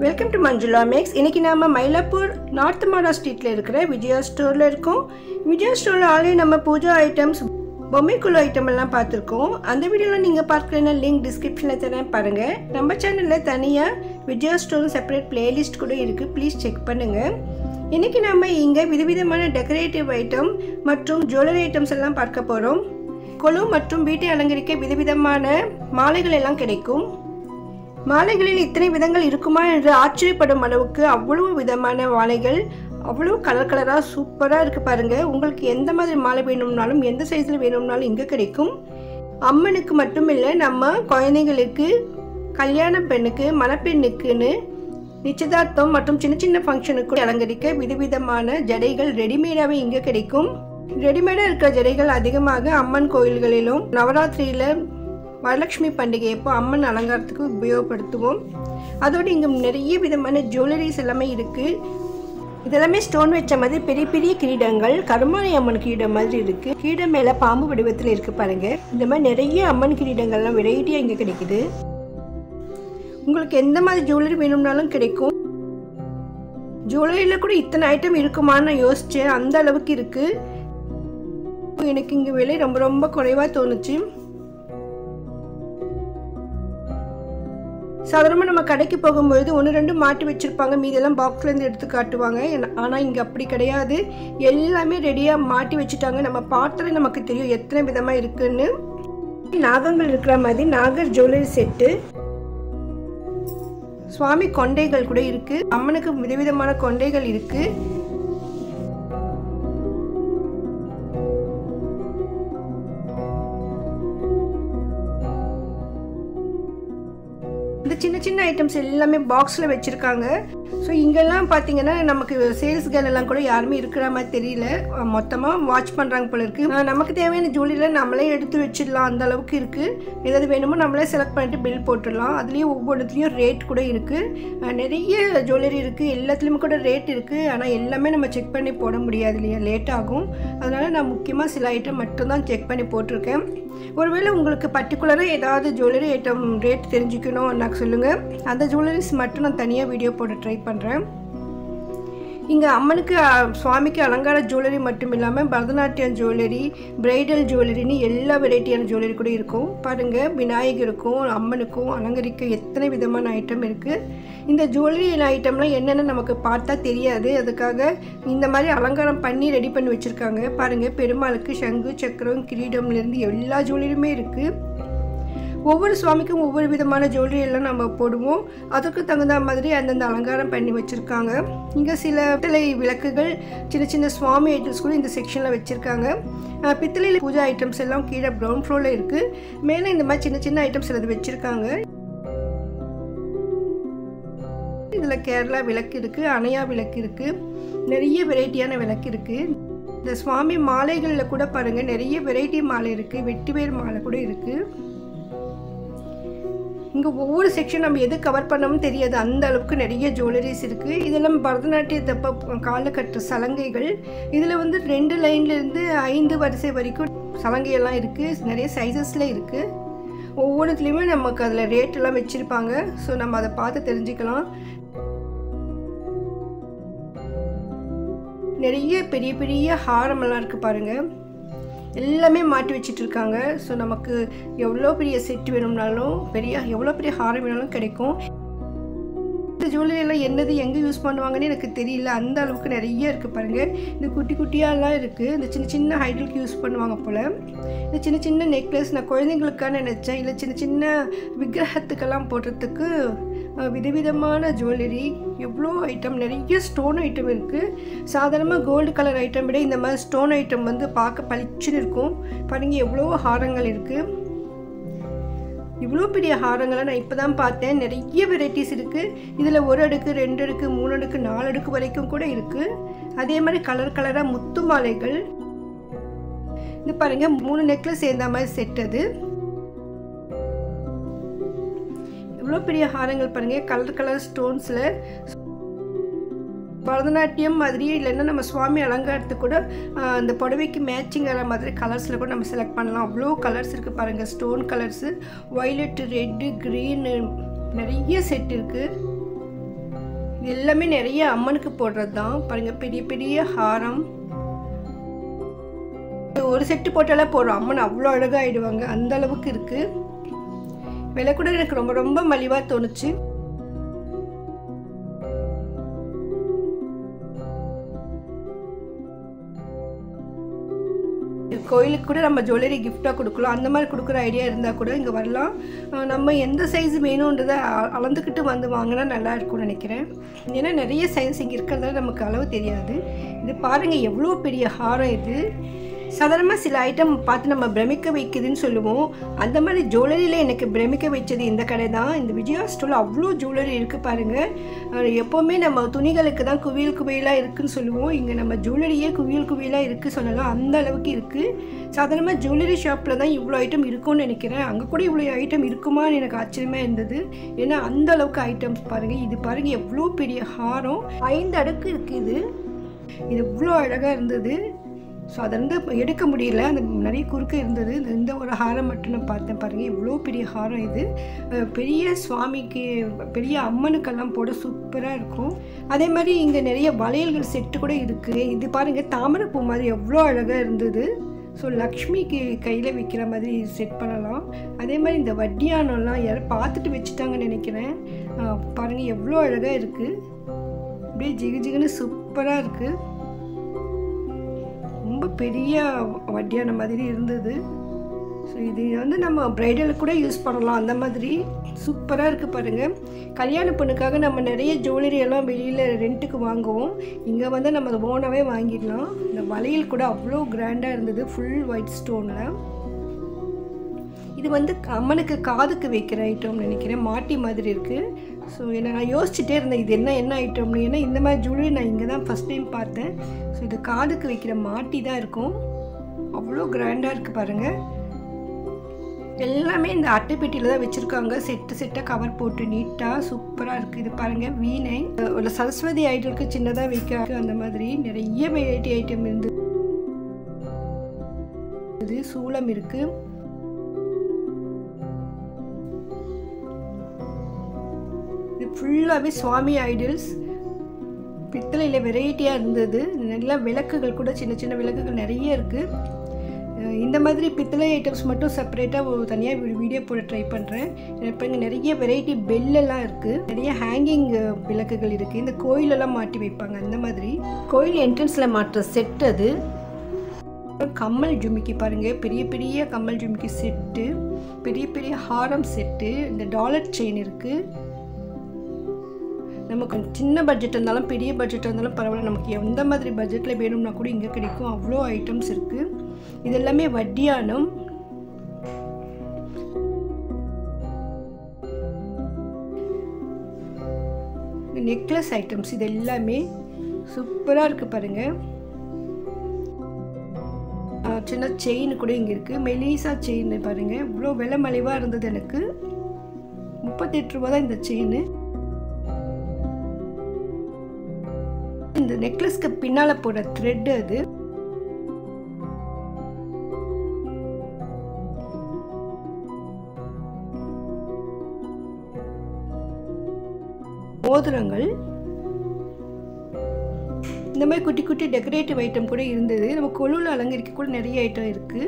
Welcome to Manjula maths இன்றைக்கி நாம் Mylapore north மாடா ஸ்ட்ரீட்டில் இருக்கிற விஜயா ஸ்டோரில் இருக்கோம். விஜயா ஸ்டோரில் ஆல்ரெடி நம்ம பூஜா ஐட்டம்ஸ் பொம்மைக்குழு ஐட்டம் எல்லாம் பார்த்துருக்கோம். அந்த வீடியோவில் நீங்கள் பார்க்கலன்னா லிங்க் டிஸ்கிரிப்ஷனில் தரேன் பாருங்கள் நம்ம சேனலில் தனியாக விஜயா ஸ்டோர் செப்பரேட் பிளேலிஸ்ட் கூட இருக்குது ப்ளீஸ் செக் பண்ணுங்கள் இன்றைக்கி நம்ம இங்கே விதவிதமான டெக்கரேட்டிவ் ஐட்டம் மற்றும் ஜுவல்லரி ஐட்டம்ஸ் எல்லாம் பார்க்க போகிறோம் கொலு மற்றும் வீட்டை அலங்கரிக்க விதவிதமான மாலைகள் எல்லாம் கிடைக்கும். மாலைகளில் இத்தனை விதங்கள் இருக்குமா என்று ஆச்சரியப்படும் அளவுக்கு அவ்வளவு விதமான மாலைகள் அவ்வளோ கலர் கலராக சூப்பராக இருக்குது பாருங்கள் உங்களுக்கு எந்த மாதிரி மாலை வேணும்னாலும் எந்த சைஸில் வேணும்னாலும் இங்கே கிடைக்கும். அம்மனுக்கு மட்டும் இல்லை நம்ம குழந்தைங்களுக்கு கல்யாண பெண்ணுக்கு மணப்பெண்ணுக்குன்னு நிச்சயதார்த்தம் மற்றும் சின்ன சின்ன ஃபங்க்ஷனுக்கு அலங்கரிக்க விதவிதமான ஜடைகள் ரெடிமேடாகவே இங்கே கிடைக்கும். ரெடிமேடாக இருக்கிற ஜடைகள் அதிகமாக அம்மன் கோயில்களிலும் நவராத்திரியில் வரலட்சுமி பண்டிகை அப்போ அம்மன் அலங்காரத்துக்கு உபயோகப்படுத்துவோம். அதோடு இங்கே நிறைய விதமான ஜுவல்லரிஸ் எல்லாமே இருக்குது இதெல்லாமே ஸ்டோன் வச்ச மாதிரி பெரிய பெரிய கிரீடங்கள் கருமாரி அம்மன் கிரீடம் மாதிரி இருக்கு. கிரீடம் மேல பாம்பு வடிவத்தில் இருக்கு பாருங்க. இந்த மாதிரி நிறைய அம்மன் கிரீடங்கள்லாம் வெரைட்டியா இங்க கிடைக்குது. உங்களுக்கு எந்த மாதிரி ஜுவல்லரி வேணும்னாலும் கிடைக்கும். ஜுவல்லரியில் கூட இத்தனை ஐட்டம் இருக்குமான்னு யோசித்தேன் யோசிச்சேன் அந்த அளவுக்கு இருக்கு. எனக்கு இங்கே விலை ரொம்ப ரொம்ப குறைவாக தோணுச்சு. சாதாரணமாக நம்ம கடைக்கு போகும்பொழுது ஒன்று ரெண்டு மாட்டி வச்சுருப்பாங்க. மீதெல்லாம் பாக்ஸ்லேருந்து எடுத்து காட்டுவாங்க. ஆனால் இங்கே அப்படி கிடையாது. எல்லாமே ரெடியாக மாட்டி வச்சுட்டாங்க. நம்ம பார்த்தாலே நமக்கு தெரியும் எத்தனை விதமாக இருக்குன்னு. நாகங்கள் இருக்கிற மாதிரி நாகர் ஜுவல்லரி செட்டு சுவாமி கொண்டைகள் கூட இருக்குது அம்மனுக்கு விதவிதமான கொண்டைகள் இருக்குது இந்த சின்ன சின்ன ஐட்டம்ஸ் எல்லாமே பாக்ஸில் வச்சுருக்காங்க. ஸோ இங்கெல்லாம் பார்த்தீங்கன்னா நமக்கு சேல்ஸ் கேர்ள் எல்லாம் கூட யாருமே இருக்கிற மாதிரி தெரியல. மொத்தமாக வாட்ச் பண்ணுறாங்க போல இருக்குது நமக்கு தேவையான ஜுவல்லரியில் நம்மளே எடுத்து வச்சிடலாம். அந்த அளவுக்கு இருக்குது ஏதாவது வேணுமோ நம்மளே செலக்ட் பண்ணிட்டு பில் போட்டுடலாம். அதுலேயும் ஒவ்வொன்றுத்துலேயும் ரேட் கூட இருக்குது நிறைய ஜுவல்லரி இருக்குது எல்லாத்துலேயுமே கூட ரேட் இருக்குது ஆனால் எல்லாமே நம்ம செக் பண்ணி போட முடியாது இல்லையா? லேட் ஆகும். அதனால் நான் முக்கியமாக சில ஐட்டம் மட்டும்தான் செக் பண்ணி போட்டிருக்கேன். ஒருவேளை உங்களுக்கு பர்டிகுலராக ஏதாவது ஜுவல்லரி ஐட்டம் ரேட் தெரிஞ்சுக்கணும் எனக்கு சொல்லுங்கள் அந்த ஜுவல்லரிஸ் மட்டும் நான் தனியாக வீடியோ போட ட்ரை பண்ணுறேன் இங்கே அம்மனுக்கு சுவாமிக்கு அலங்கார ஜுவல்லரி மட்டும் இல்லாமல் பரதநாட்டியம் ஜுவல்லரி பிரைடல் ஜுவல்லரின்னு எல்லா வெரைட்டியான ஜுவல்லரி கூட இருக்கும். பாருங்கள் விநாயகருக்கும் அம்மனுக்கும் அலங்கரிக்க எத்தனை விதமான ஐட்டம் இருக்குது இந்த ஜுவல்லரி ஐட்டம்லாம் என்னென்னு நமக்கு பார்த்தா தெரியாது. அதுக்காக இந்த மாதிரி அலங்காரம் பண்ணி ரெடி பண்ணி வச்சுருக்காங்க. பாருங்கள் பெருமாளுக்கு சங்கு சக்கரம் கிரீடம்லேருந்து எல்லா ஜுவல்லரியுமே இருக்குது ஒவ்வொரு சுவாமிக்கும் ஒவ்வொரு விதமான ஜுவல்லரி எல்லாம் நம்ம போடுவோம். அதுக்கு தகுந்த மாதிரி அந்தந்த அலங்காரம் பண்ணி வச்சுருக்காங்க. இங்கே சில பித்தளை விளக்குகள் சின்ன சின்ன சுவாமி ஐட்டம்ஸ் கூட இந்த செக்ஷனில் வச்சுருக்காங்க. பித்தளையில் பூஜா ஐட்டம்ஸ் எல்லாம் கீழே க்ரௌண்ட் ஃப்ளோரில் இருக்குது மேலே இந்த மாதிரி சின்ன சின்ன ஐட்டம்ஸ் எல்லாம் வச்சுருக்காங்க. இதில் கேரளா விளக்கு இருக்குது அணையா விளக்கு இருக்குது நிறைய வெரைட்டியான விளக்கு இருக்குது இந்த சுவாமி மாலைகளில் கூட பாருங்கள் நிறைய வெரைட்டி மாலை இருக்குது வெட்டிவேர் மாலை கூட இருக்குது இங்கே ஒவ்வொரு செக்ஷன் நம்ம எது கவர் பண்ணவும் தெரியாது. அந்த அளவுக்கு நிறைய ஜுவல்லரிஸ் இருக்குது இதெல்லாம் பரதநாட்டியத்தப்ப காலில் கட்டுற சலங்கைகள். இதில் வந்து ரெண்டு லைன்லேருந்து ஐந்து வரிசை வரைக்கும் சலங்கையெல்லாம் இருக்குது நிறைய சைஸஸில் இருக்குது ஒவ்வொன்றுத்துலேயுமே நமக்கு அதில் ரேட்டெல்லாம் வச்சுருப்பாங்க. ஸோ நம்ம அதை பார்த்து தெரிஞ்சுக்கலாம். நிறைய பெரிய பெரிய ஹாரமெல்லாம் இருக்குது பாருங்கள் எல்லாமே மாட்டி வச்சுட்டு இருக்காங்க ஸோ நமக்கு எவ்வளோ பெரிய செட் வேணும்னாலும் பெரிய எவ்வளோ பெரிய ஹாரம் வேணாலும் கிடைக்கும். ஜுவல்லரியெல்லாம் என்னது எங்கே யூஸ் பண்ணுவாங்கன்னு எனக்கு தெரியல. அந்த அளவுக்கு நிறைய இருக்குது பாருங்கள் இந்த குட்டி குட்டியாலாம் இருக்குது இந்த சின்ன சின்ன ஹைடலுக்கு யூஸ் பண்ணுவாங்க போல். இந்த சின்ன சின்ன நெக்லஸ் நான் குழந்தைங்களுக்கான நினச்சேன். இல்லை சின்ன சின்ன விக்கிரகத்துக்கெல்லாம் போடுறதுக்கு விதவிதமான ஜுவல்லரி எவ்வளோ ஐட்டம் நிறைய ஸ்டோன் ஐட்டம் இருக்குது சாதாரணமாக கோல்டு கலர் ஐட்டம் விட இந்த மாதிரி ஸ்டோன் ஐட்டம் வந்து பார்க்க பளிச்சுன்னு இருக்கும். பாருங்கள் எவ்வளோ ஹாரங்கள் இருக்குது இவ்வளோ பெரிய ஹாரங்களை நான் இப்போ தான் பார்த்தேன். நிறைய வெரைட்டிஸ் இருக்குது இதில் ஒரு அடுக்கு ரெண்டு அடுக்கு மூணு அடுக்கு நாலு அடுக்கு வரைக்கும் கூட இருக்குது அதே மாதிரி கலர் கலராக முத்து மாலைகள். இது பாருங்கள் மூணு நெக்லஸ் சேர்ந்த மாதிரி செட் அது. இவ்வளோ பெரிய ஹாரங்கள் பாருங்கள் கலர் கலர் ஸ்டோன்ஸில் பரதநாட்டியம் மாதிரியே இல்லைன்னா நம்ம சுவாமி அலங்காரத்துக்கு கூட அந்த புடவைக்கு மேட்சிங் ஆகிற மாதிரி கலர்ஸில் கூட நம்ம செலக்ட் பண்ணலாம். அவ்வளோ கலர்ஸ் இருக்குது பாருங்கள் stone colours violet red green நிறைய செட் இருக்குது எல்லாமே நிறைய அம்மனுக்கு போடுறது தான் பாருங்கள் பெரிய பெரிய ஹாரம். ஒரு செட்டு போட்டாலே போடுறோம் அம்மன் அவ்வளோ அழகாக ஆகிடுவாங்க அந்த அளவுக்கு இருக்குது விலை கூட எனக்கு ரொம்ப ரொம்ப மலிவாக தோணுச்சு. கோயிலுக்கு கூட நம்ம ஜுவல்லரி கிஃப்டாக கொடுக்கலாம். அந்த மாதிரி கொடுக்குற ஐடியா இருந்தால் கூட இங்கே வரலாம். நம்ம எந்த சைஸ் வேணுன்றதை அ- அளந்துக்கிட்டு வந்து வாங்கினா நல்லா இருக்கும்னு நினைக்கிறேன். ஏன்னா நிறைய சைஸ் இங்கே இருக்கிறதால நமக்கு அளவு தெரியாது. இது பாருங்கள் எவ்வளோ பெரிய ஹாரம் இது. சாதாரணமாக சில ஐட்டம் பார்த்து நம்ம பிரமிக்க வைக்குதுன்னு சொல்லுவோம். அந்த மாதிரி ஜுவல்லரியில் எனக்கு பிரமிக்க வச்சது இந்த கடை தான் இந்த விஜயா ஸ்டோரில் அவ்வளோ ஜுவல்லரி இருக்குது பாருங்கள் எப்போவுமே நம்ம துணிகளுக்கு தான் குவியல் குவியலாக இருக்குதுன்னு சொல்லுவோம். இங்கே நம்ம ஜுவல்லரியே குவியல் குவியலாக இருக்குது சொல்லலாம். அந்த அளவுக்கு இருக்குது சாதாரணமாக ஜுவல்லரி ஷாப்பில் தான் இவ்வளோ ஐட்டம் இருக்கும்னு நினைக்கிறேன். அங்கே கூட இவ்வளோ ஐட்டம் இருக்குமான்னு எனக்கு ஆச்சரியமாக இருந்தது. ஏன்னா அந்த அளவுக்கு ஐட்டம்ஸ் பாருங்கள் இது பாருங்கள் எவ்வளோ பெரிய ஹாரம். ஐந்து அடுக்கு இருக்குது இது. இது இவ்வளோ அழகாக இருந்தது. ஸோ அதை வந்து எடுக்க முடியல. அந்த நிறைய குறுக்க இருந்தது. இந்த- இந்த ஒரு ஹாரம் மட்டும் நான் பார்த்தேன் பாருங்கள் இவ்வளோ பெரிய ஹாரம் இது. பெரிய சுவாமிக்கு பெரிய அம்மனுக்கெல்லாம் போட சூப்பராக இருக்கும். அதே மாதிரி இங்கே நிறைய வளையல்கள் செட்டு கூட இருக்குது இது பாருங்கள் தாமரைப்பூ மாதிரி எவ்வளோ அழகாக இருந்தது. ஸோ லக்ஷ்மிக்கு கையில் விற்கிற மாதிரி செட் பண்ணலாம். அதே மாதிரி இந்த வட்டியானம்லாம் யாரும் பார்த்துட்டு வச்சுட்டாங்கன்னு நினைக்கிறேன். பாருங்கள் எவ்வளோ அழகாக இருக்குது அப்படியே ஜிகு ஜிகுன்னு சூப்பராக இருக்குது ரொம்ப பெரிய வட்டியான மாதிரி இருந்தது. ஸோ இது வந்து நம்ம ப்ரைடலுக்கு கூட யூஸ் பண்ணலாம். அந்த மாதிரி சூப்பராக இருக்குது பாருங்கள் கல்யாண பொண்ணுக்காக நம்ம நிறைய ஜுவல்லரி எல்லாம் வெளியில் ரெண்ட்டுக்கு வாங்குவோம். இங்கே வந்து நம்ம அதை ஓனாகவே வாங்கிடலாம். இந்த வளையல் கூட அவ்வளோ கிராண்டாக இருந்தது. ஃபுல் ஒயிட் ஸ்டோனில் இது வந்து அம்மனுக்கு காதுக்கு வைக்கிற ஐட்டம்னு நினைக்கிறேன். மாட்டி மாதிரி இருக்குது ஸோ என்ன நான் யோசிச்சுட்டே இருந்தேன் இது என்ன என்ன ஐட்டம்னு ஏன்னா இந்த மாதிரி ஜுவல்லரி நான் இங்கே தான் ஃபஸ்ட் டைம் பார்த்தேன். ஸோ இது காதுக்கு வைக்கிற மாட்டி தான் இருக்கும். அவ்வளோ கிராண்டாக இருக்குது பாருங்கள் எல்லாமே இந்த அட்டைப்பெட்டியில் தான் வச்சுருக்காங்க. செட்டு செட்டாக கவர் போட்டு நீட்டாக சூப்பராக இருக்குது இது பாருங்கள் வீணை ஒரு சரஸ்வதி ஐட்டம்க்கு சின்னதாக வைக்க அந்த மாதிரி நிறைய வெரைட்டி ஐட்டம் இருந்து இது சூளம் இருக்குது ஃபுல்லாகவே சுவாமி ஐடில்ஸ் பித்தளையில் வெரைட்டியாக இருந்தது. நல்ல விளக்குகள் கூட சின்ன சின்ன விளக்குகள் நிறைய இருக்குது இந்த மாதிரி பித்தளை ஐட்டம்ஸ் மட்டும் செப்பரேட்டாக ஒரு தனியாக ஒரு வீடியோ போட ட்ரை பண்ணுறேன் இப்போ இங்கே நிறைய வெரைட்டி பெல்லெல்லாம் இருக்குது நிறைய ஹேங்கிங் விளக்குகள் இருக்குது இந்த கோயிலெல்லாம் மாட்டி வைப்பாங்க அந்த மாதிரி. கோயில் என்ட்ரன்ஸில் மாட்டுற செட் அது. கம்மல் ஜுமிக்கி பாருங்கள் பெரிய பெரிய கம்மல் ஜுமிக்கி செட்டு பெரிய பெரிய ஹாரம் செட்டு இந்த டாலர் செயின் இருக்குது நமக்கு சின்ன பட்ஜெட் இருந்தாலும் பெரிய பட்ஜெட் இருந்தாலும் பரவாயில்ல. நமக்கு எந்த மாதிரி பட்ஜெட்டில் வேணும்னா கூட இங்கே கிடைக்கும். அவ்வளோ ஐட்டம்ஸ் இருக்குது இது எல்லாமே வட்டியானம் நெக்லஸ் ஐட்டம்ஸ் இது எல்லாமே சூப்பராக இருக்குது பாருங்கள் சின்ன செயின் கூட இங்கே இருக்குது மெலிசா செயின் பாருங்கள் இவ்வளோ விலை மலிவாக இருந்தது எனக்கு. முப்பத்தெட்டு ரூபா தான் இந்த செயின் நெக்லஸ்க்கு பின்னால் போடுற த்ரெட் அது. மோதிரங்கள். இந்த மாதிரி குட்டி குட்டி டெக்கரேட்டிவ் ஐட்டம் கூட இருந்தது. நம்ம கொழுவில் அலங்கரிக்க கூட நிறைய ஐட்டம் இருக்கு.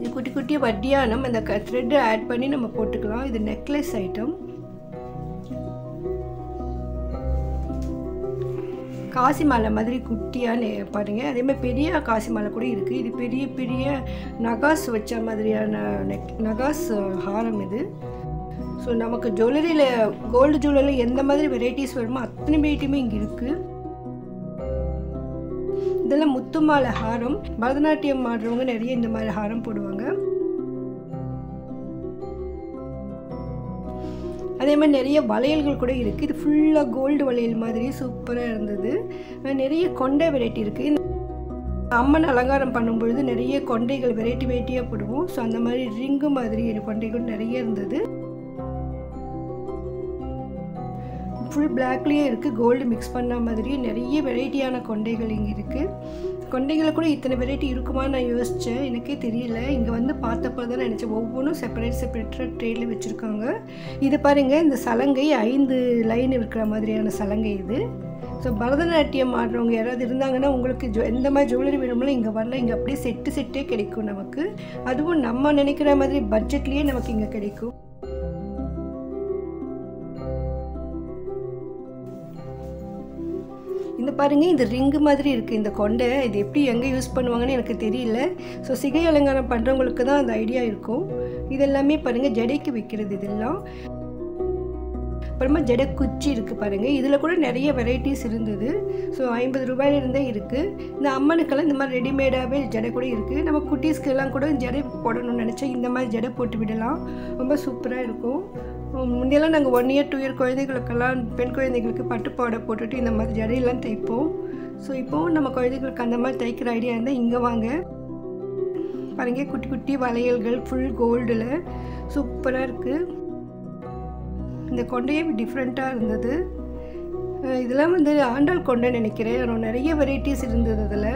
இது குட்டி குட்டி வட்டியானம். அந்த த்ரெட்டை ஆட் பண்ணி நம்ம போட்டுக்கலாம். இது நெக்லஸ் ஐட்டம் காசி மாலை மாதிரி குட்டியான பாருங்க. அதே மாதிரி பெரிய காசி மாலை கூட இருக்குது இது பெரிய பெரிய நகாஸ் வச்ச மாதிரியான நெக் நகாஸ் ஹாரம் இது. ஸோ நமக்கு ஜுவல்லரியில் கோல்டு ஜுவல்லரியில் எந்த மாதிரி வெரைட்டிஸ் வருமோ அத்தனை வெரைட்டியுமே இங்கே இருக்குது இதெல்லாம் முத்து மாலை ஹாரம். பரதநாட்டியம் ஆடுறவங்க நிறைய இந்த மாதிரி ஹாரம் போடுவாங்க. அதே மாதிரி நிறைய வளையல்கள் கூட இருக்குது இது ஃபுல்லாக கோல்டு வளையல் மாதிரி சூப்பராக இருந்தது. நிறைய கொண்டை வெரைட்டி இருக்குது அம்மன் அலங்காரம் பண்ணும்பொழுது நிறைய கொண்டைகள் வெரைட்டி வெரைட்டியாக போடுவோம். ஸோ அந்த மாதிரி ரிங்கு மாதிரி கொண்டைகள் நிறைய இருந்தது. ஃபுல் பிளாக்லேயே இருக்குது கோல்டு மிக்ஸ் பண்ண மாதிரி நிறைய வெரைட்டியான கொண்டைகள் இங்கே இருக்குது கொண்டைகளை கூட இத்தனை வெரைட்டி இருக்குமான்னு நான் யோசித்தேன் எனக்கே தெரியல. இங்கே வந்து பார்த்தப்போ தான் நினச்சேன். ஒவ்வொன்றும் செப்பரேட் செப்பரேட்டாக ட்ரேடில் வச்சுருக்காங்க. இது பாருங்கள் இந்த சலங்கை ஐந்து லைன் இருக்கிற மாதிரியான சலங்கை இது. ஸோ பரதநாட்டியம் ஆடுறவங்க யாராவது இருந்தாங்கன்னா உங்களுக்கு ஜோ எந்த மாதிரி ஜுவல்லரி வேணுமோ இங்கே வரல இங்கே அப்படியே செட்டு செட்டே கிடைக்கும் நமக்கு. அதுவும் நம்ம நினைக்கிற மாதிரி பட்ஜெட்லேயே நமக்கு இங்கே கிடைக்கும். இது பாருங்க இந்த ரிங்கு மாதிரி இருக்குது இந்த கொண்டை. இது எப்படி எங்கே யூஸ் பண்ணுவாங்கன்னு எனக்கு தெரியல. ஸோ சிகை அலங்காரம் பண்ணுறவங்களுக்கு தான் அந்த ஐடியா இருக்கும். இதெல்லாமே பாருங்கள் ஜடைக்கு வைக்கிறது இதெல்லாம். அப்புறமா ஜடை குச்சி இருக்குது பாருங்கள் இதில் கூட நிறைய வெரைட்டிஸ் இருந்தது. ஸோ ஐம்பது ரூபாயிலிருந்தே இருக்குது இந்த அம்மனுக்கெல்லாம் இந்த மாதிரி ரெடிமேடாகவே ஜடை கூட இருக்குது நம்ம குட்டீஸ்க்கெல்லாம் கூட ஜடை போடணும்னு நினச்சா இந்த மாதிரி ஜடை போட்டு விடலாம். ரொம்ப சூப்பராக இருக்கும். முன்னெல்லாம் நாங்கள் ஒன் இயர் டூ இயர் குழந்தைகளுக்கெல்லாம் பெண் குழந்தைகளுக்கு பட்டுப்பாடை போட்டுட்டு இந்த மாதிரி ஜடையெல்லாம் தைப்போம். ஸோ இப்போவும் நம்ம குழந்தைகளுக்கு அந்த மாதிரி தைக்கிற ஐடியா இருந்தால் இங்கே வாங்க. பாருங்க குட்டி குட்டி வளையல்கள் ஃபுல் கோல்டில் சூப்பராக இருக்குது இந்த கொண்டையே டிஃப்ரெண்ட்டாக இருந்தது. இதெல்லாம் வந்து ஆண்டாள் கொண்டை நினைக்கிறேன். நிறைய வெரைட்டிஸ் இருந்தது அதில்.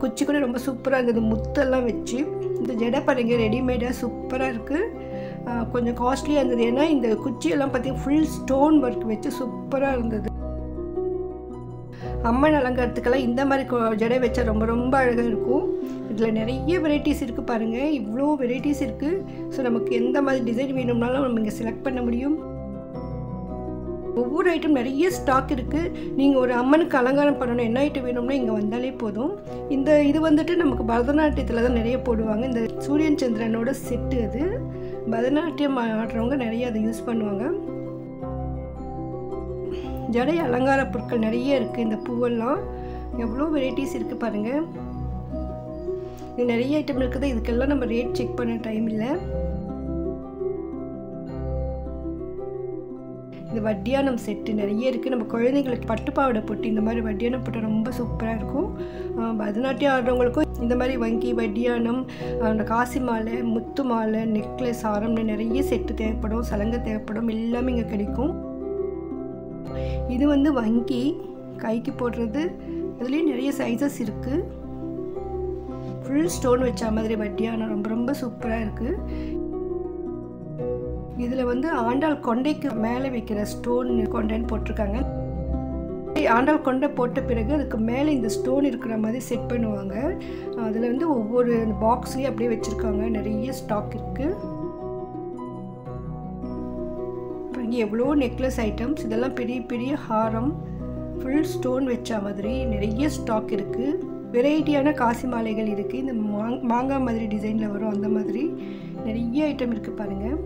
குச்சி கூட ரொம்ப சூப்பராக இருந்தது. முத்தெல்லாம் வச்சு. இந்த ஜடை பாருங்க ரெடிமேடாக சூப்பராக இருக்குது கொஞ்சம் காஸ்ட்லியாக இருந்தது. ஏன்னா இந்த குச்சியெல்லாம் பார்த்தீங்கன்னா ஃபுல் ஸ்டோன் ஒர்க் வச்சு சூப்பராக இருந்தது. அம்மன் அலங்காரத்துக்கெல்லாம் இந்த மாதிரி ஜடை வச்சா ரொம்ப ரொம்ப அழகாக இருக்கும். இதில் நிறைய வெரைட்டிஸ் இருக்குது பாருங்கள் இவ்வளோ வெரைட்டிஸ் இருக்குது ஸோ நமக்கு எந்த மாதிரி டிசைன் வேணும்னாலும் நம்ம இங்கே செலக்ட் பண்ண முடியும். ஒவ்வொரு ஐட்டம் நிறைய ஸ்டாக் இருக்குது நீங்கள் ஒரு அம்மனுக்கு அலங்காரம் பண்ணணும் என்ன ஐட்டம் வேணும்னா இங்கே வந்தாலே போதும். இந்த இது வந்துட்டு நமக்கு பரதநாட்டியத்தில் தான் நிறைய போடுவாங்க. இந்த சூரியன் சந்திரனோட செட்டு அது. பரதநாட்டியம் ஆடுறவங்க நிறைய அதை யூஸ் பண்ணுவாங்க. ஜடை அலங்கார பொருட்கள் நிறைய இருக்குது இந்த பூவெல்லாம். எவ்வளோ வெரைட்டிஸ் இருக்குது பாருங்கள் இது நிறைய ஐட்டம் இருக்குது இதுக்கெல்லாம் நம்ம ரேட் செக் பண்ண டைம் இல்லை. இந்த வட்டியானம் செட்டு நிறைய இருக்குது நம்ம குழந்தைங்களுக்கு பட்டுப்பாவடை போட்டு இந்த மாதிரி வட்டியானம் போட்டால் ரொம்ப சூப்பராக இருக்கும். பரதநாட்டியம் ஆடுறவங்களுக்கும் இந்த மாதிரி வங்கி வட்டியானம் அந்த காசி மாலை முத்து மாலை நெக்லஸ் ஆரம்னு நிறைய செட்டு தேவைப்படும். சலங்கை தேவைப்படும். எல்லாமே இங்கே கிடைக்கும். இது வந்து வங்கி கைக்கு போடுறது. அதுலேயும் நிறைய சைஸஸ் இருக்குது ஃபுல் ஸ்டோன் வச்ச மாதிரி வட்டியானம். ரொம்ப ரொம்ப சூப்பராக இருக்குது இதில் வந்து ஆண்டாள் கொண்டைக்கு மேலே வைக்கிற ஸ்டோன் கொண்டைன்னு போட்டிருக்காங்க. ஆண்டாள் கொண்டை போட்ட பிறகு அதுக்கு மேலே இந்த ஸ்டோன் இருக்கிற மாதிரி செட் பண்ணுவாங்க. அதில் வந்து ஒவ்வொரு பாக்ஸ்லேயும் அப்படியே வச்சுருக்காங்க. நிறைய ஸ்டாக் இருக்குது எவ்வளோ நெக்லஸ் ஐட்டம்ஸ் இதெல்லாம் பெரிய பெரிய ஹாரம் ஃபுல் ஸ்டோன் வச்ச மாதிரி நிறைய ஸ்டாக் இருக்குது வெரைட்டியான காசி மாலைகள் இருக்குது இந்த மாங் மாங்காய் மாதிரி டிசைனில் வரும் அந்த மாதிரி நிறைய ஐட்டம் இருக்குது பாருங்கள்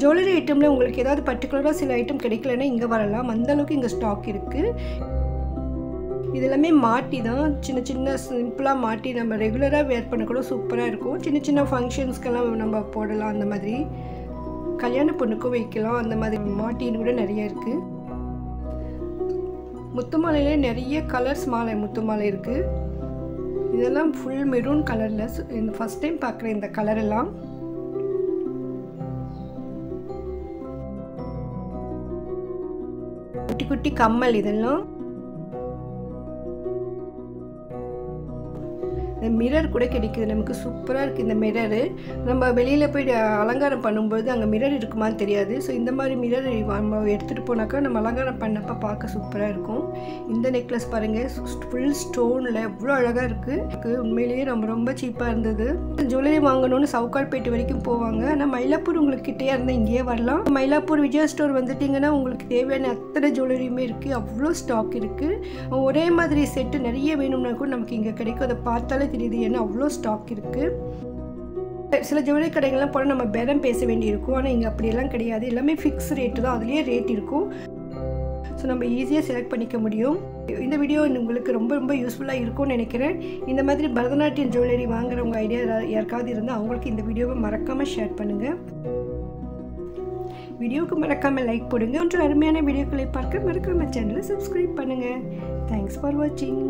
ஜுவல்லரி ஐட்டமில் உங்களுக்கு ஏதாவது பர்டிகுலராக சில ஐட்டம் கிடைக்கலன்னா இங்கே வரலாம். அந்தளவுக்கு இங்கே ஸ்டாக் இருக்குது இதெல்லாமே மாட்டி தான். சின்ன சின்ன சிம்பிளாக மாட்டி நம்ம ரெகுலராக வேர் பண்ண கூட சூப்பராக இருக்கும். சின்ன சின்ன ஃபங்க்ஷன்ஸ்க்கெல்லாம் நம்ம போடலாம் அந்த மாதிரி. கல்யாண பொண்ணுக்கும் வைக்கலாம். அந்த மாதிரி மாட்டின்னு கூட நிறைய இருக்குது முத்து மாலையிலே நிறைய கலர்ஸ் மாலை முத்து மாலை இருக்குது இதெல்லாம் ஃபுல் மெரூன் கலரில் இந்த ஃபஸ்ட் டைம் பார்க்குறேன் இந்த கலரெல்லாம் குட்டி குட்டி கம்மல் இதெல்லாம் மிரர் கூட கிடைக்குது. நமக்கு சூப்பராக இருக்குது இந்த மிரரு நம்ம வெளியில் போய் அலங்காரம் பண்ணும்போது அங்கே மிரர் இருக்குமான்னு தெரியாது. ஸோ இந்த மாதிரி மிரர் நம்ம எடுத்துகிட்டு போனாக்கா நம்ம அலங்காரம் பண்ணப்போ பார்க்க சூப்பராக இருக்கும். இந்த நெக்லஸ் பாருங்கள் ஃபுல் ஸ்டோனில் எவ்வளோ அழகாக இருக்குது உண்மையிலேயே ரொம்ப ரொம்ப சீப்பாக இருந்தது. ஜுவல்லரி வாங்கணும்னு சவுக்கார்பேட்டு வரைக்கும் போவாங்க. ஆனால் மயிலாப்பூர் உங்களுக்கு கிட்டேயே இருந்தால் இங்கேயே வரலாம். மயிலாப்பூர் விஜயா ஸ்டோர் வந்துட்டிங்கன்னா உங்களுக்கு தேவையான அத்தனை ஜுவல்லரியுமே இருக்குது அவ்வளோ ஸ்டாக் இருக்குது ஒரே மாதிரி செட்டு நிறைய வேணும்னா கூட நமக்கு இங்கே கிடைக்கும். அதை பார்த்தாலே தெரியுது ஏன்னா அவ்வளோ ஸ்டாக் இருக்குது சில ஜுவல்லரி கடைகள்லாம் போனால் நம்ம பேரம் பேச வேண்டியிருக்கும். ஆனால் இங்கே அப்படியெல்லாம் கிடையாது. எல்லாமே ஃபிக்ஸ் ரேட்டு தான். அதுலேயே ரேட் இருக்கும். ஸோ நம்ம ஈஸியாக செலக்ட் பண்ணிக்க முடியும். இந்த வீடியோ உங்களுக்கு ரொம்ப ரொம்ப யூஸ்ஃபுல்லாக இருக்கும்னு நினைக்கிறேன். இந்த மாதிரி பரதநாட்டியம் ஜுவல்லரி வாங்குறவங்க ஐடியா யாருக்காவது இருந்தால் அவங்களுக்கு இந்த வீடியோவை மறக்காமல் ஷேர் பண்ணுங்கள் வீடியோவுக்கு மறக்காமல் லைக் போடுங்க. ஒன்று அருமையான வீடியோக்களை பார்க்க மறக்காமல் சேனலை சப்ஸ்கிரைப் பண்ணுங்கள் தேங்க்ஸ் ஃபார் வாட்சிங்